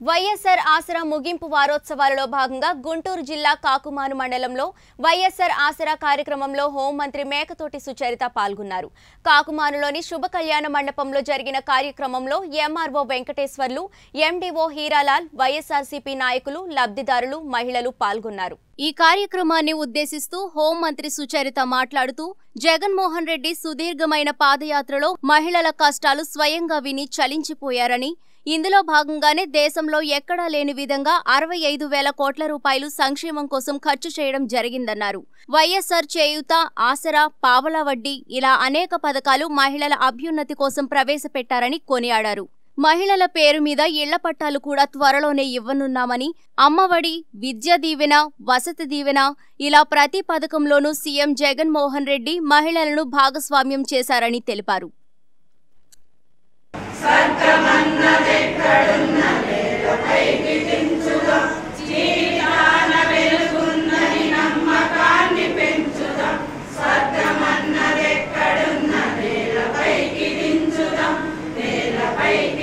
వైఎస్ఆర్ ఆసరా ముగింపు వారోత్సవాలలో భాగంగా గుంటూరు జిల్లా కాకుమాను మండలంలో వైఎస్ఆర్ ఆసరా కార్యక్రమంలో హోంమంత్రి మేకతోటి సుచరిత పాల్గొన్నారు. కాకుమానులోని శుభ కళ్యాణ మండపంలో జరిగిన కార్యక్రమంలో MRO Venkateswarlu MDO Hiralal YSRCP నాయకులు లబ్ధిదారులు మహిళలు పాల్గొన్నారు. ఈ కార్యక్రమాన్ని ఉద్దేశిస్తూ హోంమంత్రి సుచరిత మాట్లాడుతూ జగన్మోహన్ రెడ్డి సుదీర్ఘమైన పాదయాత్రలో మహిళల కష్టాలు స్వయంగా విని చలించిపోయారని ఇందులో భాగంగానే దేశంలో ఎక్కడా లేని విధంగా అరవై ఐదు వేల కోట్ల రూపాయలు సంక్షేమం కోసం ఖర్చు చేయడం జరిగిందన్నారు. వైఎస్ఆర్ చేయూత ఆసరా పావలా వడ్డీ ఇలా అనేక పథకాలు మహిళల అభ్యున్నతి కోసం ప్రవేశపెట్టారని కొనియాడారు. మహిళల పేరు మీద ఇళ్ళ పట్టాలు కూడా త్వరలోనే ఇవ్వనున్నామని అమ్మఒడి విద్యా దీవెన వసతి దీవెన ఇలా ప్రతి పథకంలోనూ సీఎం జగన్మోహన్ రెడ్డి మహిళలను భాగస్వామ్యం చేశారని తెలిపారు.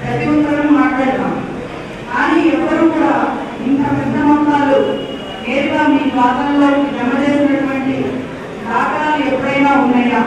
ప్రతి ఒక్కరూ మాట్లాడతాం కానీ ఎవరు కూడా ఇంత పెద్ద మొత్తాలు నేరుగా మీ ఖాతాల్లో జమ చేసినటువంటి ఖాతాలు ఎప్పుడైనా ఉన్నాయా?